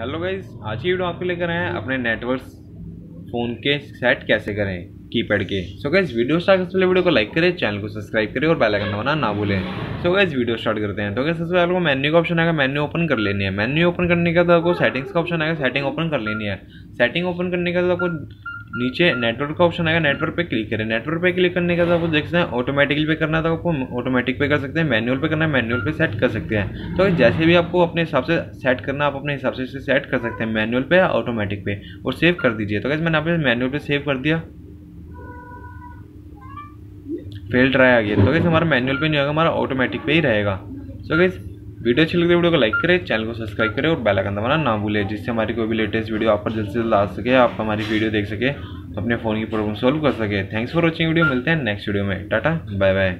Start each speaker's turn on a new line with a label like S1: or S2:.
S1: Hello guys आज की video आपके लेकर आए हैं अपने नेटवर्क फ़ोन के सेट कैसे करें? कीपैड के। सो गाइज़ वीडियो स्टार्ट करने पहले वीडियो को लाइक करें चैनल को सब्सक्राइब करें और बेल आइकन दबाना ना भूलें। सो गाइज़ वीडियो स्टार्ट करते हैं। तो गाइज़ सबसे पहले आपको मेन्यू का ऑप्शन आएगा मेन्यू ओपन कर लेनी है। मेन्यू ओपन करने के बाद आपको सेटिंग्स का ऑप्शन आएगा सेटिंग ओपन कर लेनी है। सेटिंग ओपन करने के बाद आपको नीचे नेटवर्क का ऑप्शन आएगा नेटवर्क पे क्लिक करें। नेटवर्क पे क्लिक करने के बाद आपको देख सकते हैं ऑटोमेटिकली पे करना है तो आपको ऑटोमेटिक पे कर सकते हैं मैनुअल पे करना है मैनुअल पे सेट कर सकते हैं। तो जैसे भी आपको अपने हिसाब से सेट करना आप अपने हिसाब से इसे सेट कर सकते हैं मैनुअल पे या ऑटोमेटिक पे, और सेव कर दीजिए। तो कैसे मैंने अपने मैनुअल पे सेव कर दिया। फेल ट्राई आ गया तो कैसे हमारा मैनुअल पे नहीं होगा हमारा ऑटोमेटिक पे ही रहेगा। सो कैसे वीडियो अच्छी लगती है वीडियो को लाइक करें चैनल को सब्सक्राइब करें और बेल आइकन दबाना ना भूलें, जिससे हमारी कोई भी लेटेस्ट वीडियो आप पर जल्द से जल्द आ सके, आप हमारी वीडियो देख सके, अपने फ़ोन की प्रॉब्लम सॉल्व कर सके। थैंक्स फॉर वॉचिंग वीडियो मिलते हैं नेक्स्ट वीडियो में। Tata bye bye